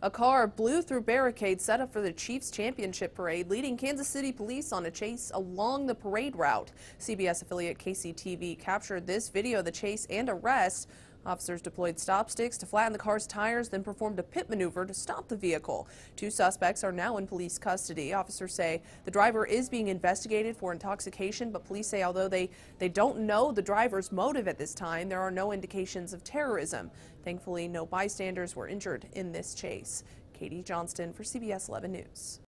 A car blew through barricades set up for the Chiefs championship parade, leading Kansas City police on a chase along the parade route. CBS affiliate KCTV captured this video of the chase and arrest. Officers deployed stop sticks to flatten the car's tires, then performed a pit maneuver to stop the vehicle. Two suspects are now in police custody. Officers say the driver is being investigated for intoxication, but police say although they, they don't know the driver's motive at this time, there are no indications of terrorism. Thankfully, no bystanders were injured in this chase. Katie Johnston for CBS 11 News.